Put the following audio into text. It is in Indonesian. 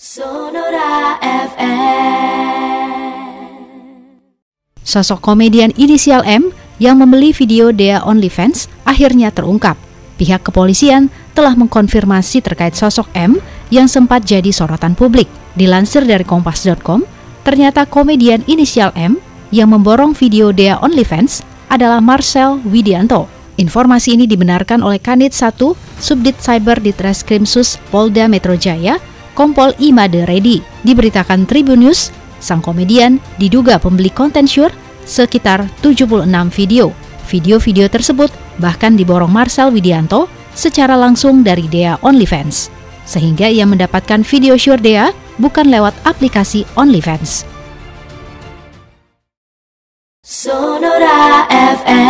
Sonora. Sosok komedian inisial M yang membeli video Dea OnlyFans akhirnya terungkap. Pihak kepolisian telah mengkonfirmasi terkait sosok M yang sempat jadi sorotan publik. Dilansir dari kompas.com, ternyata komedian inisial M yang memborong video Dea OnlyFans adalah Marcel Widianto. Informasi ini dibenarkan oleh Kanit 1 Subdit Cyber di Treskrimsus Polda Metro Jaya, Kompol Imade Redi. Diberitakan Tribun News, sang komedian diduga pembeli konten Shure sekitar 76 video. Video-video tersebut bahkan diborong Marcel Widianto secara langsung dari Dea OnlyFans. Sehingga ia mendapatkan video Shure Dea bukan lewat aplikasi OnlyFans. Sonora FM.